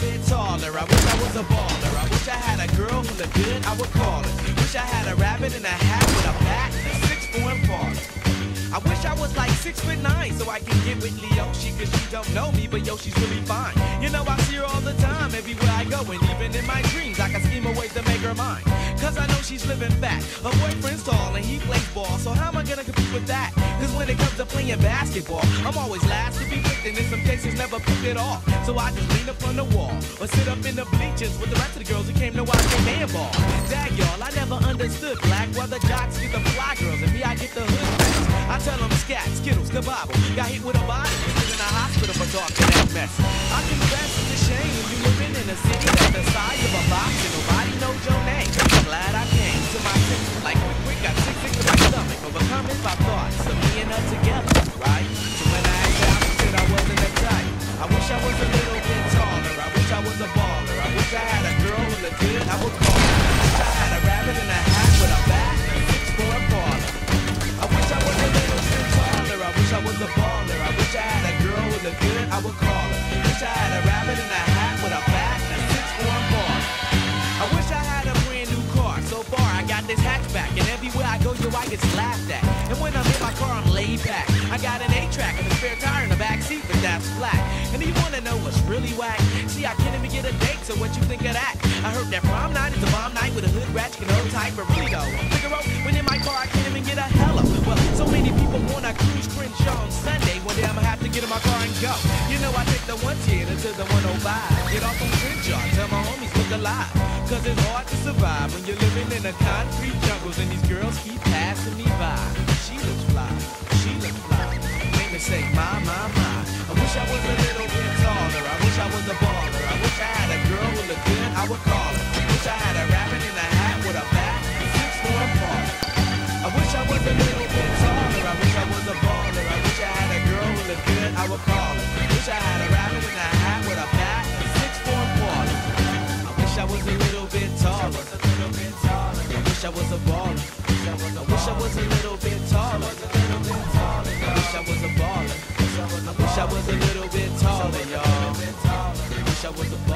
bit taller. I wish I was a baller. I wish I had a girl who looked good, I would call her. Wish I had a rabbit in a hat with a bat and a six foot parlor. I wish I was like six foot nine so I can get with Leoshi cause she don't know me, but yo, she's really fine. You know, I see her all the time everywhere I go, and even in my dreams, I can scheme a way to make her mine. Cause I know she's living fat. Her boyfriend's tall and he plays ball, so how am I gonna compete with that? Cause when it comes to playing basketball, I'm always last to be picked, and in some cases never picked at all. So I just lean up on the wall or sit up in the bleachers with the rest of the girls who came to watch the handball. Dag y'all, I never understood black why the jocks get the fly girls and me I get the hood rats. I tell them scat, skittles, kabobble. Got hit with a body, in a hospital for talking that mess. I confess it's a shame you living in a city wish I was a baller. I wish I had a girl who looked good. I would call her. Wish I had a rabbit in a hat with a bat and a six for a parlor. I wish I had a brand new car. So far, I got this hatchback, and everywhere I go, yo, I get laughed at. And when I'm in my car, I'm laid back. I got an A-track and a spare tire in the back seat, but that's flat. And you wanna know what's really whack? See, I can't even get a date, so what you think of that? I heard that prom night is a bomb night with a hood rat, you can hold tight, but really though, Figaro, when go. You know, I take the 110 to the 105. Get off on Crenshaw, tell my homies look alive. Cause it's hard to survive when you're living in a concrete jungle and these girls keep passing me wish I was a baller. I wish I was a little bit taller. I wish I was a baller. I wish I was a little bit taller, y'all. I wish I was a